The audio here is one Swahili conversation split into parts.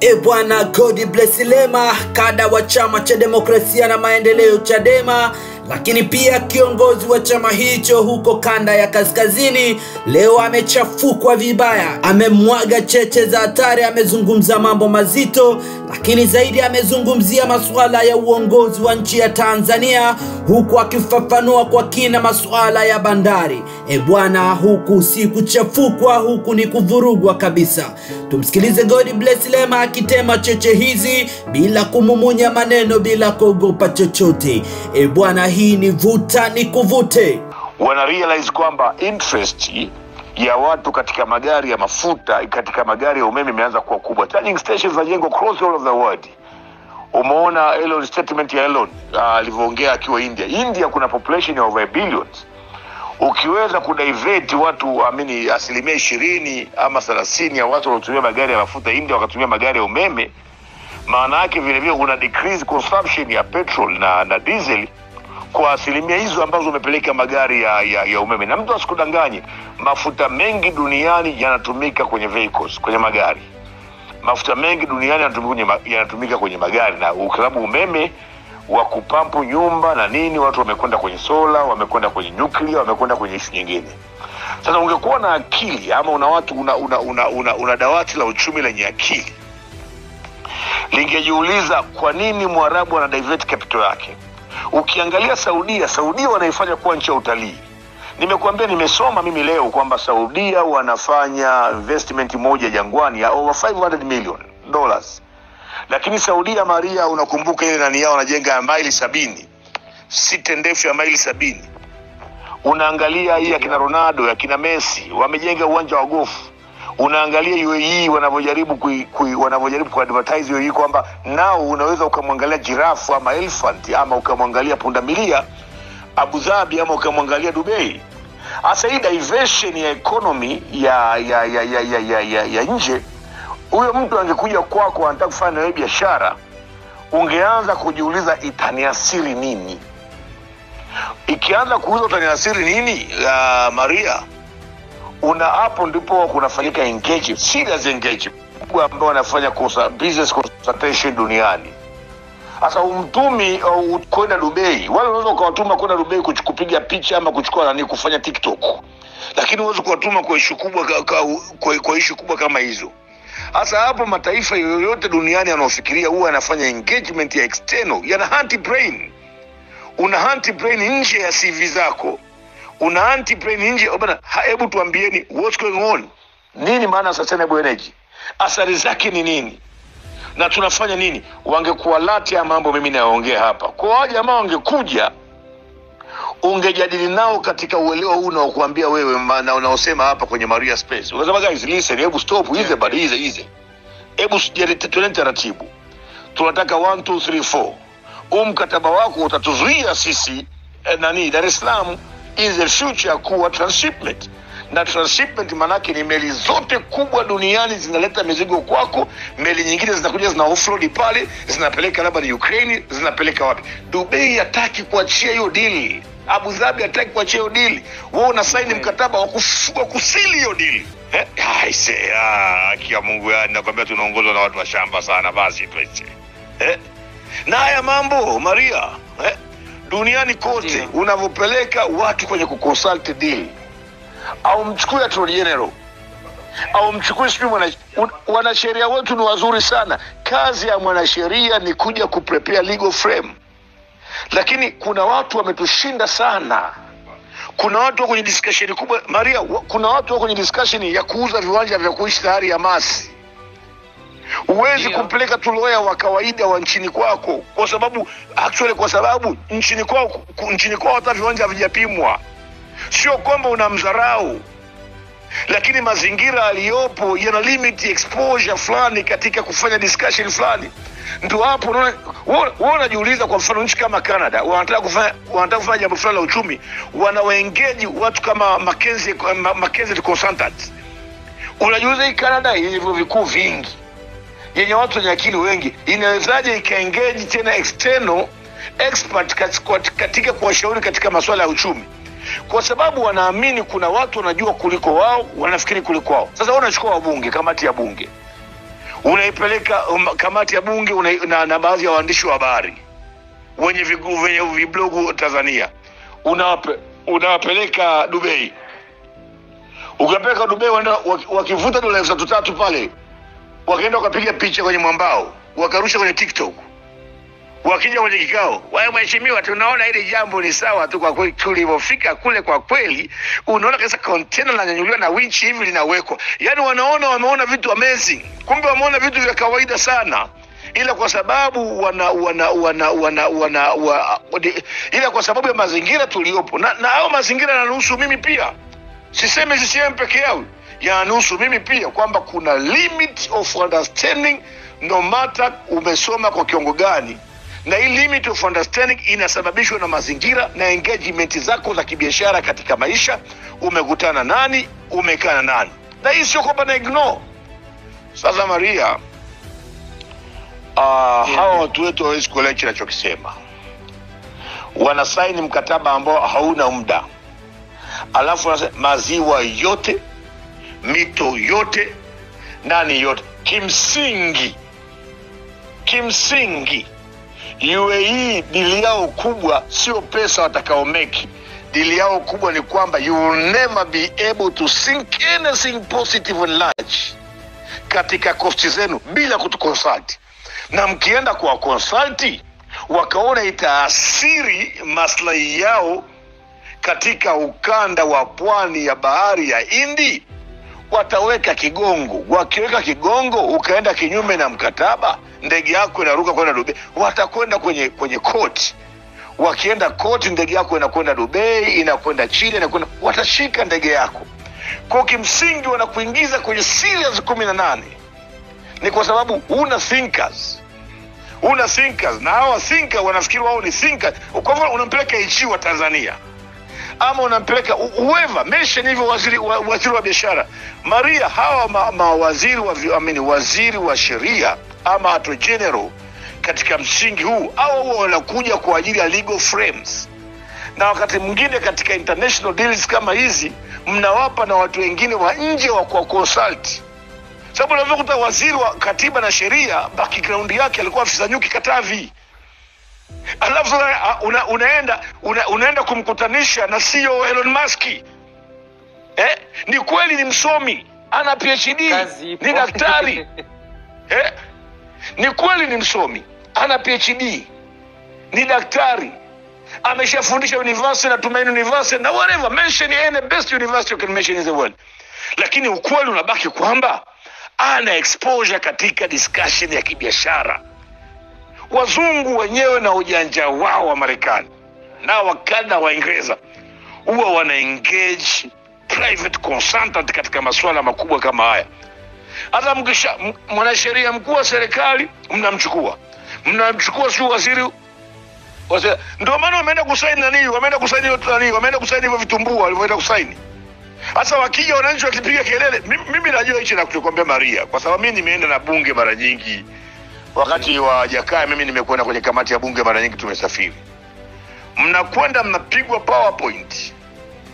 E bwana God bless Lema, kada wa chama cha demokrasia na maendeleo Chadema, lakini pia kiongozi wa chama hicho huko kanda ya kaskazini, leo amechafukwa vibaya, amemwaga cheche za hatari, amezungumza mambo mazito, lakini zaidi amezungumzia masuala ya uongozi wa nchi ya Tanzania, huku akifafanua kwa kina masuala ya bandari. E bwana, huku si kuchafukwa, huku ni kuvurugwa kabisa. Tumsikilize God bless Lema akitema cheche hizi bila kumumunya maneno, bila kuogopa chochote. E bwana, hii ni vuta ni kuvute. wana realize kwamba interest ya watu katika magari ya mafuta katika magari ya umeme imeanza kuwa kubwa. Charging stations zinajengwa across all of the world. Umeona Elon statement ya Elon alivyoongea uh, akiwa India. India kuna population ya over billions billion. Ukiweza kudivert watu amini asilimia ishirini ama thelathini ya watu wanaotumia magari ya mafuta India wakatumia magari ya umeme, maana yake vile vile una decrease consumption ya petrol na, na diesel kwa asilimia hizo ambazo umepeleka magari ya, ya, ya umeme. Na mtu asikudanganye, mafuta mengi duniani yanatumika kwenye vehicles, kwenye magari. Mafuta mengi duniani yanatumika kwenye, magari, na kwa umeme wa kupampu nyumba na nini, watu wamekwenda kwenye sola, wamekwenda kwenye nyuklia, wamekwenda kwenye ishu nyingine. Sasa ungekuwa na akili ama una watu una, una, una, una, una dawati la uchumi lenye akili lingejiuliza kwa nini mwarabu ana divert capital yake ukiangalia saudia saudia wanaifanya kuwa nchi ya utalii. Nimekuambia nimesoma mimi leo kwamba saudia wanafanya investment moja jangwani ya over 500 million dollars. Lakini saudia maria unakumbuka ile nani yao wanajenga ya maili sabini. Site ndefu ya maili sabini. Unaangalia hii akina ronaldo akina messi wamejenga uwanja wa gofu unaangalia UAE wanavyojaribu wanavyojaribu kuadvertise UAE kwamba nao unaweza ukamwangalia jirafu ama elephant ama ukamwangalia pundamilia Abu Dhabi ama ukamwangalia Dubai. Hasa hii diversion ya economy ya ya ya ya ya, ya, ya, ya nje, huyo mtu angekuja kwako anataka kufanya nawe biashara, ungeanza kujiuliza itaniasiri nini? Ikianza kuuza utaniasiri nini, uh, Maria, una hapo ndipo kunafanyika engagement, serious engagement ambao wanafanya consa- business consultation duniani. Sasa umtumi uh, kwenda Dubai, wale unaweza ukawatuma kwenda Dubai kupiga picha ama kuchukua nani kufanya TikTok, lakini huwezi kuwatuma kwa ishu kubwa ka, ka, kwa, kwa ishu kubwa kama hizo. Hasa hapo mataifa yoyote duniani yanaofikiria huwa yanafanya engagement ya external, yana hunt brain. Una hunt brain nje ya CV zako una anti plane nje bwana, bana hebu tuambieni what's going on? Nini maana sustainable energy athari zake ni nini? Na tunafanya nini? Wangekuwa lati ya mambo mimi nayoongea hapa. Kwa jamaa wangekuja ungejadili nao katika uelewa huu unaokuambia wewe na unaosema hapa kwenye maria space unasema guys listen hebu stop easy but hize hize, hebu tuende taratibu. Tunataka 1 2 3 4 huu mkataba wako utatuzuia sisi eh, nani dar es salaam in the future kuwa transshipment. Na transshipment maanake ni meli zote kubwa duniani zinaleta mizigo kwako meli nyingine zinakuja zina offload pale zinapeleka labda ni ukraine zinapeleka wapi? Dubai hataki kuachia hiyo dili abu dhabi hataki kuachia hiyo dili wewe unasaini mkataba wa kusili hiyo dili Eh, aise, ah, haki ya mungu yani nakwambia tunaongozwa na watu wa shamba sana basi tuache eh? na haya mambo maria eh? Duniani kote unavyopeleka watu kwenye kuconsult deal. Au mchukue attorney general. Au mchukue sijui wanasheria wetu ni wazuri sana. Kazi ya mwanasheria ni kuja kuprepare legal frame. Lakini kuna watu wametushinda sana. Kuna watu wako kwenye discussion kubwa. Maria kuna watu wako kwenye discussion ya kuuza viwanja vya kuishi tayari ya masi huwezi kupeleka kumpeleka tu loya wa kawaida wa nchini kwako kwa sababu actually kwa sababu nchini kwao nchini kwao hata viwanja havijapimwa. Sio kwamba unamdharau lakini mazingira aliyopo yana limit exposure fulani katika kufanya discussion fulani. Ndio hapo unaona wewe unajiuliza kwa mfano nchi kama canada wanataka kufanya wanataka kufanya jambo fulani la uchumi wanawaengeji watu kama Mackenzie, Ma- Mackenzie consultants. Unajiuliza hii canada yenye vyuo vikuu vingi yenye watu wenye akili wengi inawezaje ikaengeji tena external expert kat- katika kuwashauri katika masuala ya uchumi? Kwa sababu wanaamini kuna watu wanajua kuliko wao wanafikiri kuliko wao. Sasa wao unachukua wabunge kamati ya bunge. Unaipeleka um, kamati ya bunge una, na, na baadhi ya waandishi wa habari wenye vigu- wenye viblogu Tanzania. Unawape, unawapeleka Dubai. Ukapeleka Dubai, wakivuta dola elfu tatu pale, wakaenda wakapiga picha kwenye mwambao, wakarusha kwenye TikTok, wakija kwenye kikao, wewe mheshimiwa, tunaona hili jambo ni sawa tu. Kwa kweli tulivyofika kule, kwa kweli unaona kabisa kontena linanyanyuliwa na winchi hivi linawekwa, yaani wanaona wameona vitu amazing, kumbe wameona vitu vya kawaida sana. Ila kwa sababu wana wana wana wana, wana wa, ila kwa sababu ya mazingira tuliopo. Na, na hao mazingira yananuhusu mimi pia. Siseme CCM peke yao yananuhusu mimi pia kwamba kuna limit of understanding no matter umesoma kwa kiongo gani. Na hii limit of understanding inasababishwa na mazingira na engagement zako za kibiashara katika maisha. Umekutana nani? Umekana nani? Na hii sio kwamba na ignore. Sasa maria uh, yeah. hawa watu wetu hawawezi kuelewa hichi nachokisema wanasaini mkataba ambao hauna muda. Alafu maziwa yote mito yote nani yote. Kimsingi kimsingi UAE dili yao kubwa sio pesa watakaomeki dili yao kubwa ni kwamba you will never be able to think anything positive and large katika kosti zenu bila kutukonsulti na mkienda kwa konsulti wakaona itaathiri maslahi yao katika ukanda wa pwani ya bahari ya Hindi wataweka kigongo. Wakiweka kigongo, ukaenda kinyume na mkataba, ndege yako inaruka kwenda Dubai, watakwenda kwenye kwenye koti. Wakienda koti, ndege yako inakwenda Dubai, inakwenda Chile, inakwenda watashika ndege yako. Kwa kimsingi, wanakuingiza kwenye serious kumi na nane ni kwa sababu una thinkers una thinkers na hawa thinker wanafikiri wao ni thinkers. Kwa hivyo unampeleka ichi wa Tanzania ama unampeleka whoever mention hivyo waziri wa, waziri wa biashara. Maria, hawa ma, mawaziri wa amini, waziri wa sheria ama attorney general katika msingi huu au wanakuja kwa ajili ya legal frames, na wakati mwingine katika international deals kama hizi mnawapa na watu wengine wa nje wa kwa consult. Sababu unavyokuta waziri wa katiba na sheria background yake alikuwa afisa nyuki Katavi, alafu una, una, unaenda una, unaenda kumkutanisha na CEO Elon Musk eh? Ni kweli ni msomi, ana PhD, ni daktari eh? Ni kweli ni msomi, ana PhD, ni daktari ameshafundisha university na Tumaini University na whatever mention any best university you can mention in the world, lakini ukweli unabaki kwamba ana exposure katika discussion ya kibiashara. Wazungu wenyewe na ujanja wao wa Marekani na wakada wa Ingereza huwa wana engage private consultant katika masuala makubwa kama haya. Hata mkisha mwanasheria mkuu wa serikali mnamchukua, mnamchukua sio waziri. Ndio maana wameenda kusaini nani, wameenda kusaini nani, wameenda kusaini hivyo vitumbua walivyoenda kusaini sasa wakija wananchi wakipiga kelele, mimi, najua hichi nakukwambia Maria, kwa sababu mimi nimeenda na bunge mara nyingi. Wakati wa Jakaya mimi nimekwenda kwenye kamati ya bunge mara nyingi, tumesafiri. Mnakwenda mnapigwa PowerPoint,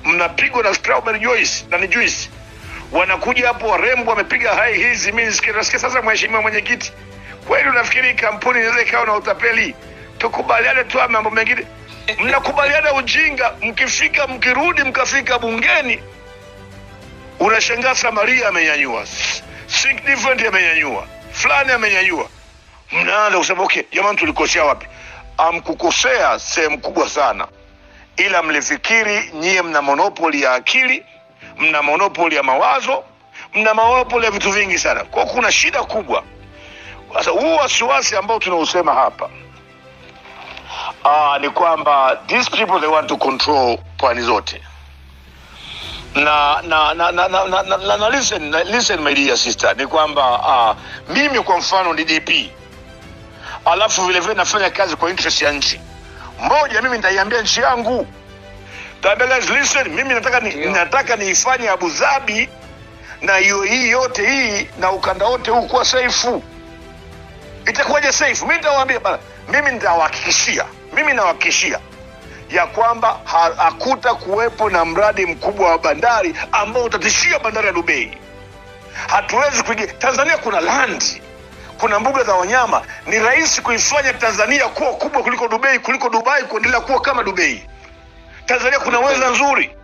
mnapigwa na strawberry juice na ni juice, wanakuja hapo warembo wamepiga hai hizi. Mimi nasikia sasa, mheshimiwa mwenyekiti, kweli unafikiri kampuni inaweza ikawa na utapeli? Tukubaliane tu mambo mengine. Mnakubaliana ujinga, mkifika mkirudi mkafika bungeni unashangaa Samaria amenyanyua, significant, amenyanyua, fulani amenyanyua, mnaanza kusema okay, jamani, tulikosea wapi? Amkukosea sehemu kubwa sana, ila mlifikiri nyie mna monopoli ya akili, mna monopoli ya mawazo, mna monopoli ya vitu vingi sana. Kwa kuna shida kubwa. Sasa huu wasiwasi ambao tunausema hapa uh, ni kwamba these people they want to control pwani zote na na na na, na, na, na, na listen, na listen my dear sister ni kwamba uh, mimi kwa mfano ni DP alafu vile vile nafanya kazi kwa interest ya nchi. Moja mimi nitaiambia nchi yangu. Taambia listen mimi nataka ni, nataka niifanye Abu Dhabi na hiyo hii yote hii na ukanda wote huu kuwa safe itakuwaje safe mimi nitawaambia bana mimi nitawahakikishia mimi nawahakikishia ya kwamba hakuta kuwepo na mradi mkubwa wa bandari ambao utatishia bandari ya Dubai. Hatuwezi kuingia. Tanzania. Kuna land kuna mbuga za wanyama ni rahisi kuifanya tanzania kuwa kubwa kuliko dubai kuliko dubai kuendelea kuwa kama dubai. Tanzania kuna weza nzuri.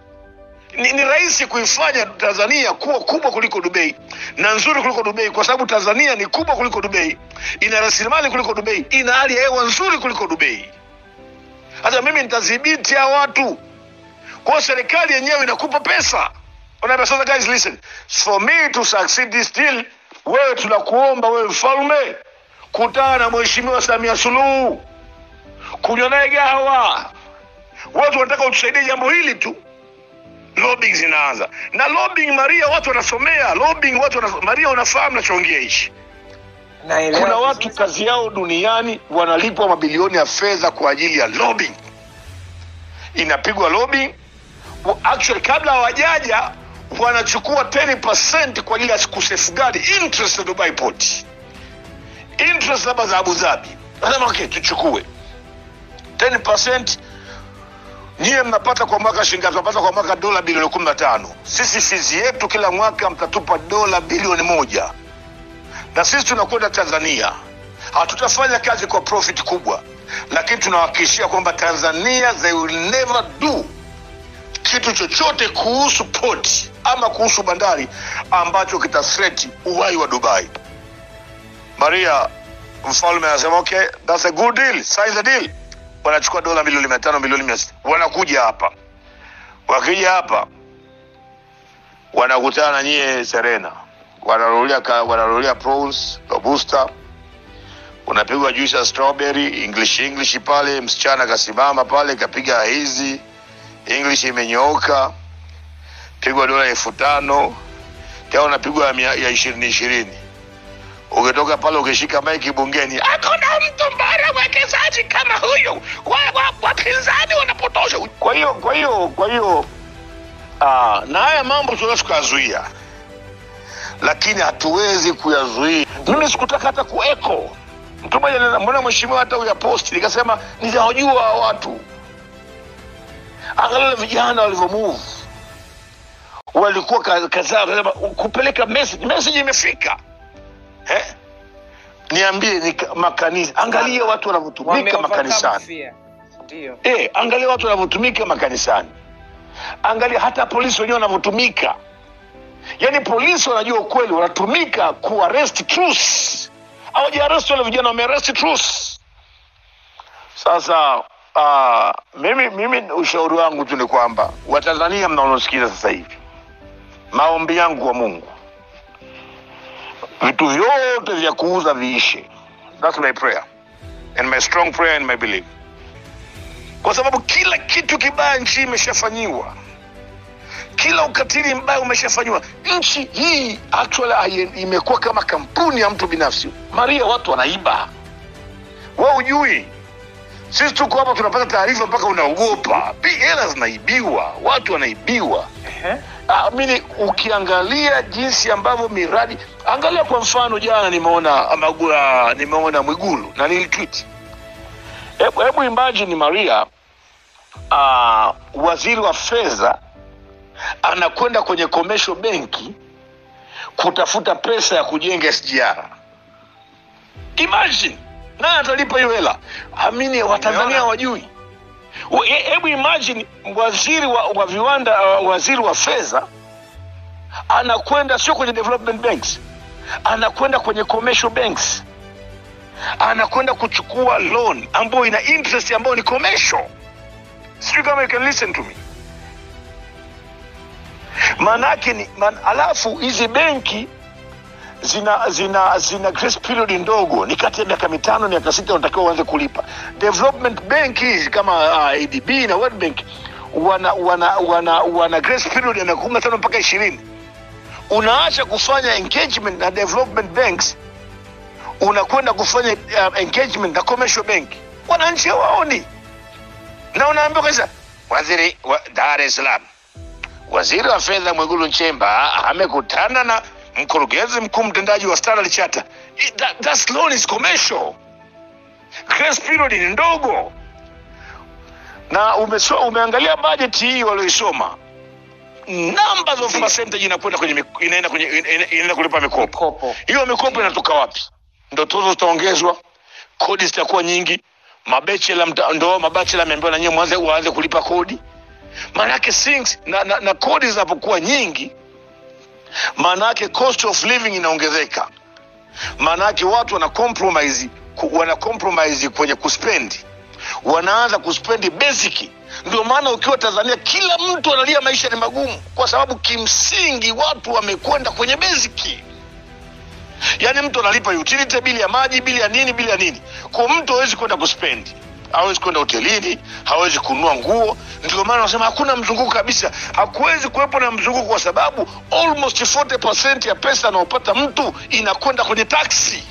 Ni, ni rahisi kuifanya tanzania kuwa kubwa kuliko dubai na nzuri kuliko dubai kwa sababu tanzania ni kubwa kuliko dubai ina rasilimali kuliko dubai ina hali ya hewa nzuri kuliko dubai. Hata mimi nitadhibiti hao watu. Kwa serikali yenyewe inakupa pesa. Unaambia sasa guys listen. For me to succeed this deal wewe tunakuomba wewe mfalme kutana na mheshimiwa samia suluhu. Kunywa naye gawa watu wanataka utusaidie jambo hili tu. Lobbying zinaanza. Na lobbying maria watu wanasomea. Lobbying watu wana, maria unafahamu nachoongea hichi? Naelewa kuna watu kazi yao duniani wanalipwa mabilioni ya fedha kwa ajili ya lobbying. Inapigwa lobbying. Actually kabla hawajaja wanachukua 10% kwa ajili ya kusafeguard interest ya dubai port. Interest labda za abu dhabi. Nasema okay tuchukue. 10% nyie mnapata kwa mwaka shilingi, tunapata kwa mwaka dola bilioni kumi na tano. Sisi fizi yetu kila mwaka mtatupa dola bilioni moja. Na sisi tunakwenda tanzania. Hatutafanya kazi kwa profit kubwa. Lakini tunawahakikishia kwamba tanzania they will never do kitu chochote kuhusu port ama kuhusu bandari ambacho kitasreti uhai wa dubai. Maria mfalme anasema okay that's a good deal sign the deal. Wanachukua dola milioni mia tano milioni mia sita. Wanakuja hapa. Wakija hapa wanakutana na nyie serena. Wanarulia wananunulia prawns robusta. Unapigwa juice ya strawberry english english pale msichana kasimama pale kapiga hizi. English imenyooka pigwa dola elfu tano tena unapigwa ya ya ishirini ishirini. Ukitoka pale ukishika maiki bungeni hakuna mtu mbara mwekezaji kama huyu. Wa- wa- wapinzani wanapotosha. Kwa hiyo kwa hiyo kwa hiyo ah, na haya mambo tunaweza tukayazuia lakini hatuwezi kuyazuia. Mimi sikutaka hata kueko. Mtu mmoja mbona mheshimiwa hata uyaposti nikasema nitawajua watu. Angalia vijana vijana walivyomove walikuwa kadhaa wakasema, kupeleka message message imefika. Eh? niambie ni makanisa. Angalia watu wanavyotumika makanisani. eh, angalia watu wanavyotumika makanisani. Angalia hata polisi wenyewe wanavyotumika. Yaani polisi wanajua ukweli wanatumika kuarrest truth hawajaarest wale vijana wamearest truth sasa uh, mimi mimi ushauri wangu tu ni kwamba watanzania mnaonosikiza sasa hivi maombi yangu kwa mungu. Vitu vyote vya kuuza viishe. Thats my prayer. And my strong prayer and my belief. Kwa sababu kila kitu kibaya nchi imeshafanyiwa. Kila ukatili mbaya umeshafanyiwa. Nchi hii actually imekuwa kama kampuni ya mtu binafsi. Maria watu wanaiba. Wa ujui sisi tuko hapa tunapata taarifa mpaka unaogopa. Hela zinaibiwa watu wanaibiwa. Amini, Ah, ukiangalia jinsi ambavyo miradi angalia kwa mfano jana nimeona Magula, nimeona Mwigulu na nilitweet hebu hebu imagine Maria uh, waziri wa fedha anakwenda kwenye commercial benki kutafuta pesa ya kujenga SGR imagine naye atalipa hiyo hela. Amini watanzania wajui. Wa- hebu imagine waziri wa, wa viwanda uh, waziri wa fedha anakwenda sio kwenye development banks anakwenda kwenye commercial banks anakwenda kuchukua loan ambayo ina interest ambayo ni commercial. Sijui kama you can listen to me. Maanaake ni man, alafu hizi benki zina zina zina grace period ndogo. Ni kati ya miaka mitano miaka sita unatakiwa uanze kulipa. Development bank hizi kama uh, adb na world bank wana wana wana, wana grace period ya miaka kumi na tano mpaka ishirini. Unaacha kufanya engagement na development banks unakwenda kufanya uh, engagement na commercial bank. Wananchi hawaoni. Na unaambiwa kabisa waziri wa dar es salaam waziri wa fedha mwigulu nchemba amekutana na mkurugenzi mkuu mtendaji wa standard alichata that, that loan is commercial. Grace period ni ndogo. Na umeso, umeangalia bajeti hii walioisoma. Numbers of percentage inakwenda kwenye inaenda kwenye inaenda kulipa mikopo. Hiyo mikopo inatoka wapi? Ndo tozo zitaongezwa kodi zitakuwa nyingi mabachela ndo mabachela ameambiwa nanyewe mwanze waanze kulipa kodi. Maanake things na, na, na kodi zinapokuwa nyingi maanake cost of living inaongezeka. Maana yake watu wana compromise wana compromise kwenye kuspendi. Wanaanza kuspendi basic. Ndio maana ukiwa tanzania kila mtu analia maisha ni magumu. Kwa sababu kimsingi watu wamekwenda kwenye basic. Yaani mtu analipa utility bili ya maji bili ya nini bili ya nini. Kwa mtu hawezi kwenda kuspendi hawezi kwenda hotelini hawezi kununua nguo. Ndio maana wanasema hakuna mzunguko kabisa. Hakuwezi kuwepo na mzunguko kwa sababu almost 40 ya pesa anaopata mtu inakwenda kwenye taksi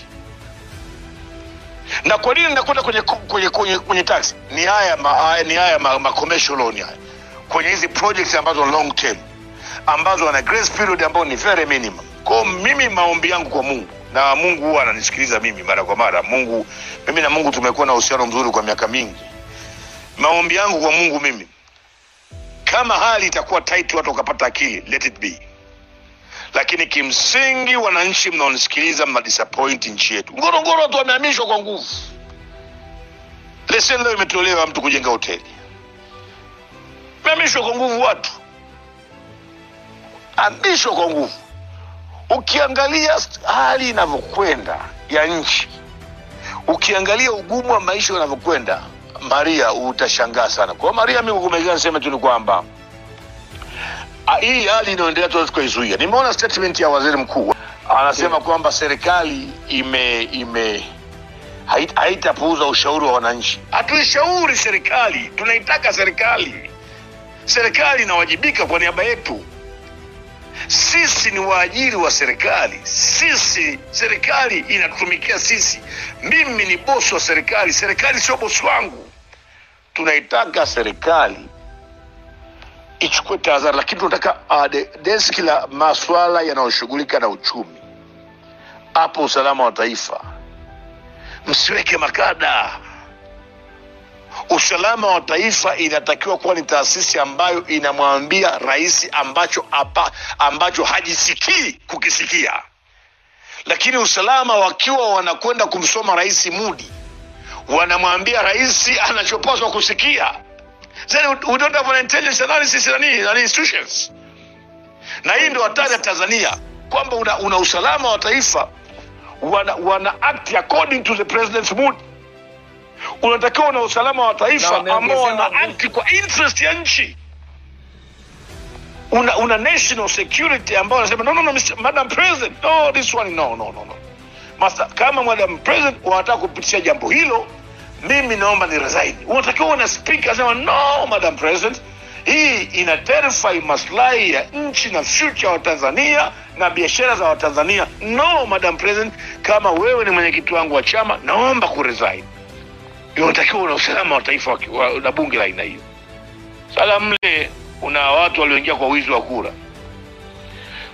na kwa nini inakwenda kwenye, kwenye, kwenye, kwenye taksi? ni haya ma, ni haya ma, ma commercial loan haya. Kwenye hizi projects ambazo long term ambazo wana grace period ambayo ni very minimum. Kwa mimi maombi yangu kwa mungu na mungu huwa ananisikiliza mimi mara kwa mara. Mungu mimi na mungu tumekuwa na uhusiano mzuri kwa miaka mingi. Maombi yangu kwa mungu mimi kama hali itakuwa tight watu wakapata akili let it be. Lakini kimsingi wananchi mnaonisikiliza mna disappoint nchi yetu. Ngorongoro watu wamehamishwa kwa nguvu. Leseni leo imetolewa mtu kujenga hoteli. Mehamishwa kwa nguvu watu hamishwa kwa nguvu. Ukiangalia hali inavyokwenda ya nchi ukiangalia ugumu wa maisha unavyokwenda maria utashangaa sana. Kwa maria mimi kukumegea niseme tu ni kwamba Ah, hii hali inayoendelea tuwezi tukaizuia nimeona statement ya waziri mkuu anasema kwamba serikali ime ime hait- haitapuuza ushauri wa wananchi. Hatuishauri serikali tunaitaka serikali. Serikali inawajibika kwa niaba yetu sisi ni waajiri wa serikali. Sisi serikali inatumikia sisi. Mimi ni bosi wa serikali. Serikali sio bosi wangu. Tunaitaka serikali ichukue tahadhari lakini tunataka uh, de, deski la maswala yanayoshughulika na uchumi. Hapo usalama wa taifa. Msiweke makada usalama wa taifa inatakiwa kuwa ni taasisi ambayo inamwambia rais ambacho apa, ambacho hajisikii kukisikia. Lakini usalama wakiwa wanakwenda kumsoma rais mudi wanamwambia rais anachopaswa kusikia. Then we- don't have an intelligence analysis na nini na institutions. Na hii ndio hatari ya tanzania kwamba una, una usalama wa taifa wana, wana act according to the president's mood unatakiwa na usalama wa taifa ambao wana anti act kwa interest ya nchi. Una, una national security ambao anasema no, no, no, Mr. madam president no this one no no no no. Master, kama madam president wanataka kupitisha jambo hilo mimi naomba ni resign. Unatakiwa na speaker sema no madam president hii ina terrify maslahi ya nchi na future wa tanzania na biashara za watanzania. No madam president kama wewe ni mwenyekiti wangu wa chama naomba kuresign unatakiwa una usalama wa taifa na bunge la aina hiyo. Sasa mle una watu walioingia kwa wizi wa kura.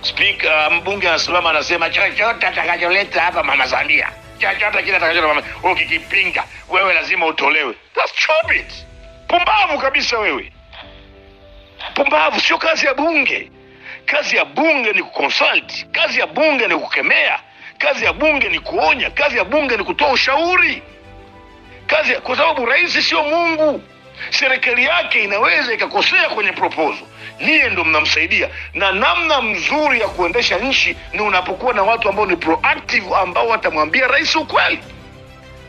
Spika mbunge anasimama anasema chochote atakacholeta hapa mama samia. Chochote kile atakacholeta mama ukikipinga wewe lazima utolewe. That's stupid. pumbavu kabisa wewe. Pumbavu sio kazi ya bunge. Kazi ya bunge ni kuconsult. Kazi ya bunge ni kukemea. Kazi ya bunge ni kuonya. Kazi ya bunge ni kutoa ushauri kazi kwa sababu rais sio mungu. Serikali yake inaweza ikakosea kwenye proposal. Niye ndo mnamsaidia. Na namna mzuri ya kuendesha nchi ni unapokuwa na watu ambao ni proactive ambao watamwambia rais ukweli.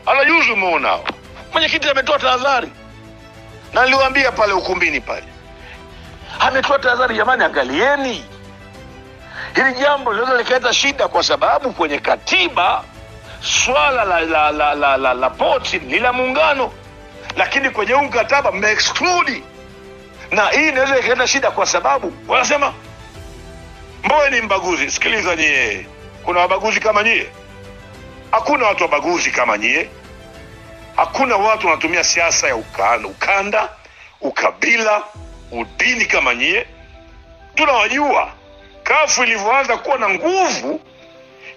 Anajuzi umeonao mwenyekiti ametoa tahadhari. Na niliwaambia pale ukumbini pale. Ametoa tahadhari jamani angalieni. Hili jambo linaweza likaleta shida kwa sababu kwenye katiba swala la, la, la, la, la, la poti ni la muungano. Lakini kwenye huu mkataba mmeexclude. Na hii inaweza ikaleta shida kwa sababu wanasema mbowe ni mbaguzi. Sikiliza nyie. Kuna wabaguzi kama nyie? Hakuna watu wabaguzi kama nyie. Hakuna watu wanatumia siasa ya ukanda, ukanda ukabila udini kama nyie. Tunawajua. Kafu ilivyoanza kuwa na nguvu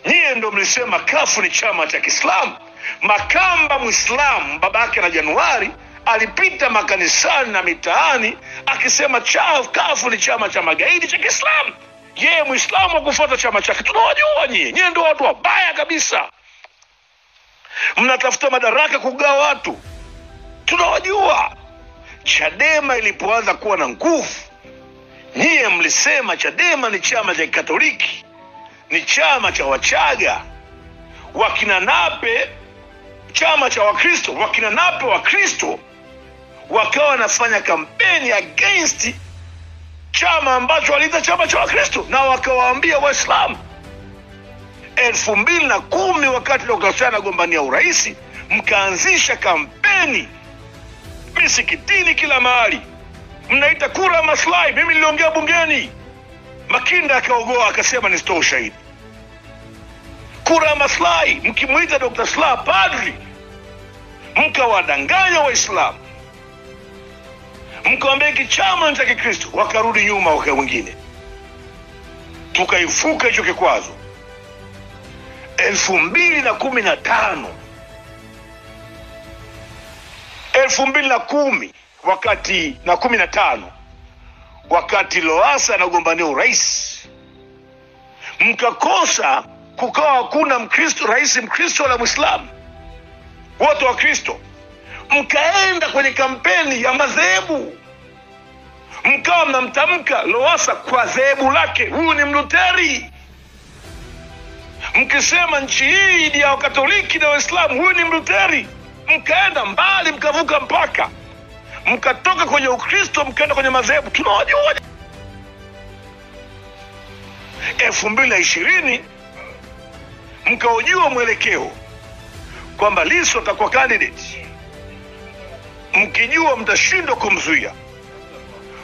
nyie ndo mlisema kafu ni chama cha kiislamu. Makamba mwislamu baba yake na januari alipita makanisani na mitaani akisema kafu ni chama cha magaidi cha kiislamu. Yeye mwislamu wakufuata chama chake. Tunawajua nyie. Nyie ndo watu wabaya kabisa. Mnatafuta madaraka kugawa watu. Tunawajua. Chadema ilipoanza kuwa na nguvu nyiye mlisema chadema ni chama cha kikatoliki ni chama cha wachaga. Wakina nape chama cha wakristo. Wakina nape wakristo wakawa wanafanya kampeni against chama ambacho waliita chama cha wakristo. Na wakawaambia waislamu elfu mbili na kumi wakati dokta anagombania urahisi mkaanzisha kampeni misikitini kila mahali. Mnaita kura maslahi. Mimi niliongea bungeni. Makinda akaogoa akasema nisitoa ushahidi kura ya maslahi. Mkimwita dr sla padri mkawadanganya waislamu mkawambia kichama cha kikristo wakarudi nyuma waka wengine. Tukaifuka hicho kikwazo. Elfu mbili na kumi na tano. Elfu mbili na kumi wakati na kumi na tano. Wakati loasa anagombania urais mkakosa kukawa hakuna mkristo rais mkristo wala mwislamu wote wa kristo. Mkaenda kwenye kampeni ya madhehebu. Mkawa mnamtamka loasa kwa dhehebu lake. Huyu ni mluteri. Mkisema nchi hii ni ya wakatoliki na waislamu huyu ni mluteri. Mkaenda mbali mkavuka mpaka. Mkatoka kwenye ukristo mkaenda kwenye madhehebu. Tunawajua. Elfu mbili na ishirini mkaujua mwelekeo kwamba lisu atakuwa candidate. Mkijua mtashindwa kumzuia.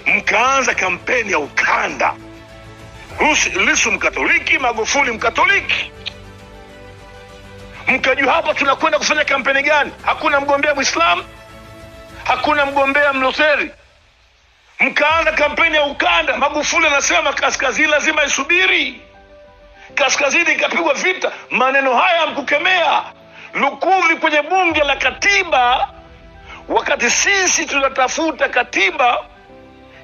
Mkaanza kampeni ya ukanda. Lissu mkatoliki magufuli mkatoliki. Mkajua hapa tunakwenda kufanya kampeni gani? Hakuna mgombea mwislamu hakuna mgombea mlutheri mkaanza kampeni ya ukanda. Magufuli anasema kaskazini lazima isubiri kaskazini ikapigwa vita. Maneno haya yamkukemea lukuvi kwenye bunge la katiba wakati sisi tunatafuta katiba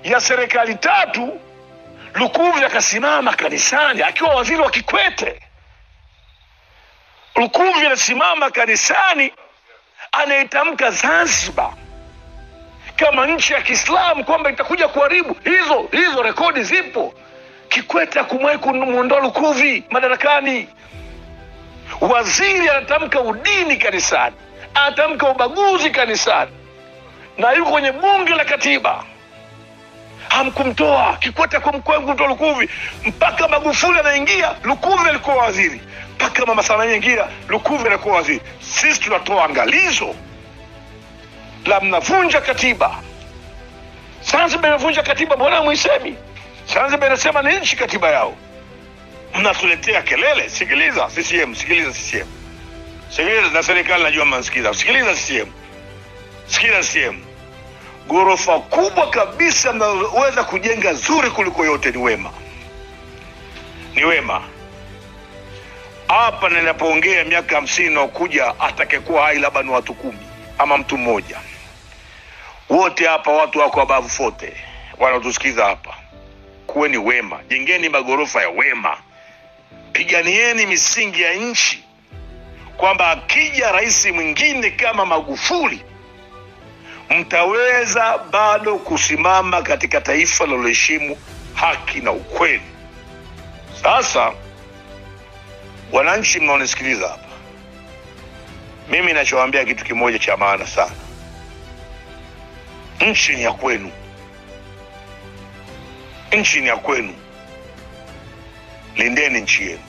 ya serikali tatu lukuvi akasimama kanisani akiwa waziri wa kikwete. Lukuvi anasimama kanisani anayetamka zanzibar kama nchi ya kiislamu kwamba itakuja kuharibu. Hizo hizo rekodi zipo kikwete akumwahi kumwondoa lukuvi madarakani. Waziri anatamka udini kanisani anatamka ubaguzi kanisani na yuko kwenye bunge la katiba. Hamkumtoa kikwete kumtoa lukuvi mpaka magufuli anaingia. Lukuvi alikuwa waziri mpaka mama samia ingia lukuvi anakuwa waziri. Sisi tunatoa angalizo la mnavunja katiba. Zanzibar imevunja katiba mbona mwisemi zanzibar inasema ni nchi katiba yao mnatuletea kelele sikiliza ccm sikiliza ccm sikiliza na serikali najua mnasikiliza. sikiliza ccm sikiliza ccm ghorofa kubwa kabisa mnaweza kujenga zuri kuliko yote ni wema. Ni wema. Hapa ninapoongea miaka hamsini naokuja atakayekuwa hai labda ni watu kumi ama mtu mmoja. Wote hapa watu wako abavu fote wanaotusikiza hapa kuweni wema. Jengeni magorofa ya wema. Piganieni misingi ya nchi. Kwamba akija rais mwingine kama magufuli mtaweza bado kusimama katika taifa linaloheshimu haki na ukweli. Sasa wananchi mnaonisikiliza hapa mimi nachowaambia kitu kimoja cha maana sana. Nchi ni ya kwenu nchi ni ya kwenu lindeni nchi yenu